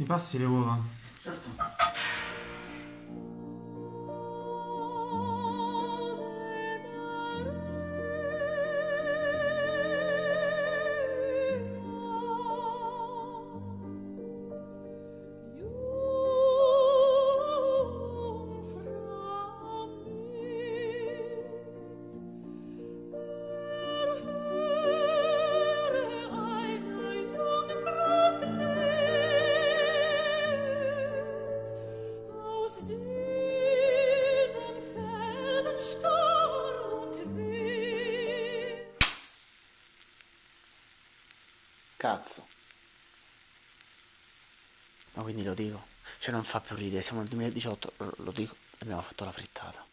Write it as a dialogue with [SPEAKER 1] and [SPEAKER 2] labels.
[SPEAKER 1] Mi passi le uova?
[SPEAKER 2] Certo.
[SPEAKER 3] Cazzo. Ma quindi lo dico. Cioè non fa più ridere, siamo nel 2018, lo dico, abbiamo fatto la frittata.